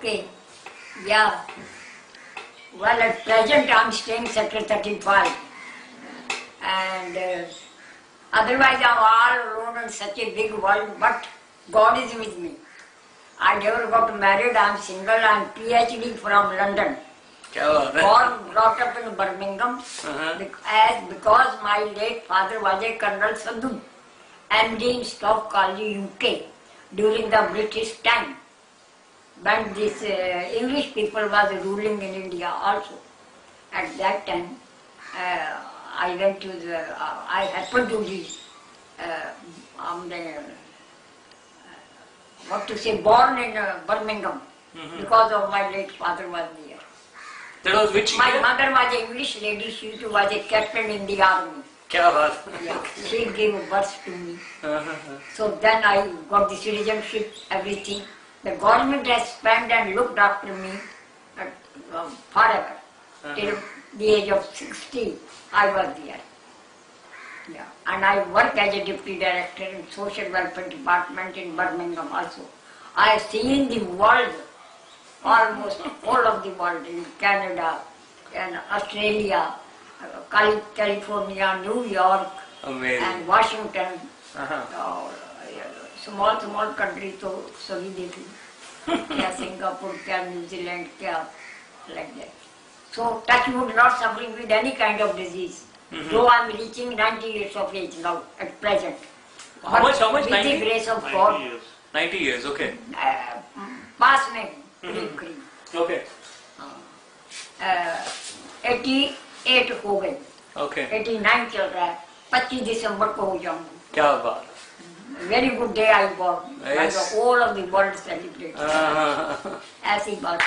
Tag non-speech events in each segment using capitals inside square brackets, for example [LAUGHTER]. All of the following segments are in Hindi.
Okay. Yeah. Well, at present I'm staying Sector 35. And uh, otherwise I'm all alone in such a big world, but God is with me. I never got married, I'm single, I'm PhD from London. Oh. Born, brought up in Birmingham, uh-huh. because, because my late father was a Colonel Sadhu, MD in Stock College, UK, during the British time. But this uh, English people was ruling in India also. At that time, uh, I went to the, uh, I happened to be on the, uh, what to say, born in uh, Birmingham mm-hmm. because of my late father was there. That was which My year? mother was an English lady, she too was a captain in the army. yeah, she gave birth to me. [LAUGHS] Uh-huh. so then I got the citizenship, everything. The government has spent and looked after me uh, um, forever. Till the age of 60, I was there. Yeah. And I work as a deputy director in social welfare department in Birmingham also. I have seen the world, almost all of the world, in Canada, and Australia, uh, California, New York, Amazing. and Washington. Uh-huh. Small small country तो सभी देख ली क्या सिंगापुर क्या न्यूजीलैंड क्या like that so touch wood not suffering with any kind of disease though I am reaching 90 years of age now at present How much- how much? with the 90? grace of 90 God years. 90 years, okay. uh, पास में करीब करीब Okay. एटी एट हो गई Okay. एटी नाइन चल रहा है पच्चीस दिसंबर को हो जाऊँगी क्या बात very good day I bought. Yes. Like all of the world celebrated. As he bought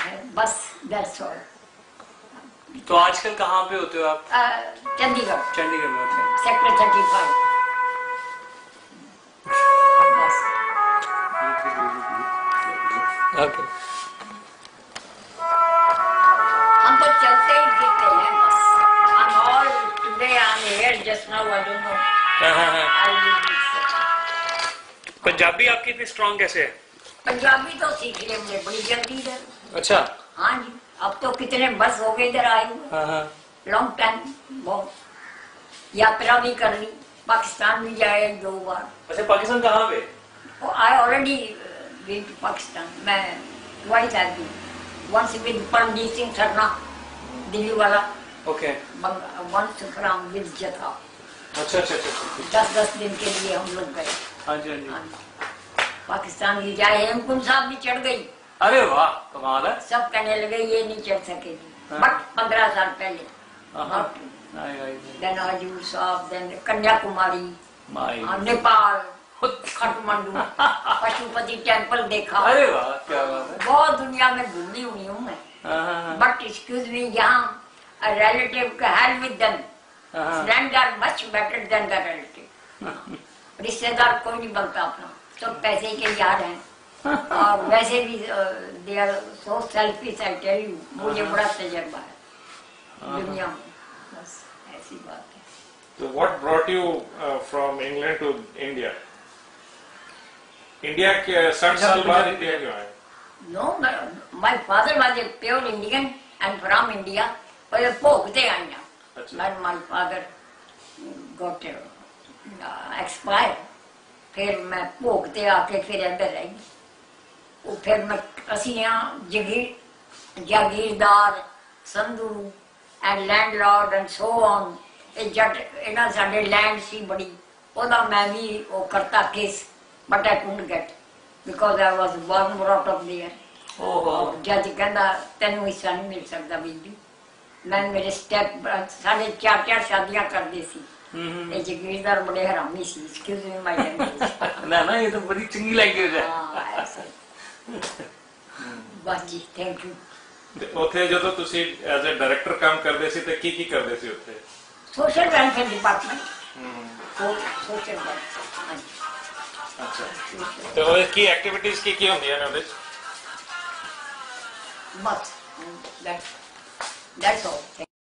तो आजकल कहाँ पे होते हो आप? चंडीगढ़। चंडीगढ़ में सेक्टर थर्टी फाइव हम तो चलते ही देखते हैं बस। हम all today I am here just now I don't Punjabi आपकी इतनी स्ट्रांग कैसे है? पंजाबी तो सीख लिया मुझे बड़ी जल्दी इधर अच्छा। हाँ जी अब तो कितने बस हो गए इधर आए हुए। लॉन्ग टाइम बहुत। यात्रा भी कर ली पाकिस्तान भी जाए दो बार। अच्छा पाकिस्तान कहाँ पे? already uh, been to Pakistan. मैं twice I've been. Once with Parmjeet Singh Sarna, Delhi वाला. Okay Bang- Once from with Jatha. अच्छा अच्छा अच्छा दस दस दिन के लिए हम लोग गए। हाँ जी हाँ जी। पाकिस्तान भी जाए हेमकुंड साहब भी चढ़ गई अरे वाह कमाल है सब कहने लगे ये नहीं चढ़ सकेगी। बट पंद्रह साल पहले then Hazur Sahib then Kanyakumari Nepal Kathmandu Pashupati temple देखा अरे वाह क्या बात है बहुत दुनिया में घूमी हुई हूँ मैं बट एक्सक्यूज मी यहाँ रिलेटिव का help with them friend are much better than the relative रिश्तेदार कोई नहीं बनता अपना। तो पैसे के यार हैं। और वैसे भी they so selfish I tell you मुझे बड़ा तजर्बा है दुनिया में। बस ऐसी बात है। तो what brought you from England to India India के साठ अच्छा, साल तो बाद इंडिया क्यों आए? No my father was a Indian and from India पर ये पोक दे आई ना माय फादर गॉट ਐਕਸਪਾਇਰ ਫਿਰ ਮੈਂ ਭੋਗ ਤੇ ਆ ਕੇ ਫਿਰ ਅੰਦਰ ਰਹਿ ਗਈ ਉਹ ਫਿਰ ਮੈਂ ਅਸੀਂ ਆ ਜਗੀਰ ਜਾਗੀਰਦਾਰ Sandhu and landlord and so on ਇਹ ਜੱਟ ਇਹਨਾਂ ਸਾਡੇ ਲੈਂਡ ਸੀ ਬੜੀ ਉਹਦਾ ਮੈਂ ਵੀ ਉਹ ਕਰਤਾ case but I couldn't because I was born brought up there ਉਹ ਜੱਜ ਕਹਿੰਦਾ ਤੈਨੂੰ ਹਿੱਸਾ ਨਹੀਂ ਮਿਲ ਸਕਦਾ ਬੀਜੀ ਮੈਂ ਮੇਰੇ ਸਟੈਪ ਸਾਡੇ ਚਾਰ ਚਾਰ ਸ਼ਾਦੀਆਂ ਕਰਦੇ ਸੀ ਇਹ ਜਗਮੀਦਾਰ ਬੜੇ ਹਰਾਮੀ ਸੀ ਐਕਸਕਿਊਜ਼ ਮੀ ਮਾਈ ਲੈਂਗੁਏਜ ਨਾ ਨਾ ਇਹ ਤਾਂ ਬੜੀ ਚੰਗੀ ਲੈਂਗੁਏਜ ਹੈ। ਹਾਂ ਐਸਾ ਬਾਜੀ ਥੈਂਕ ਯੂ ਤੇ ਉੱਥੇ ਜਦੋਂ ਤੁਸੀਂ ਐਜ਼ ਅ ਡਾਇਰੈਕਟਰ ਕੰਮ ਕਰਦੇ ਸੀ ਤੇ ਕੀ ਕੀ ਕਰਦੇ ਸੀ ਉੱਥੇ? ਸੋਸ਼ਲ ਵੈਲਫੇਅਰ ਡਿਪਾਰਟਮੈਂਟ ਹੂੰ ਸੋਸ਼ਲ ਵੈਲਫੇਅਰ ਅੱਛਾ। ਤੇ ਉਹਦੇ ਕੀ ਐਕਟੀਵਿਟੀਜ਼ ਕੀ ਕੀ ਹੁੰਦੀਆਂ ਨੇ ਉਹਦੇ ਬਸ ਦੈਟਸ ਦੈਟਸ ਆਲ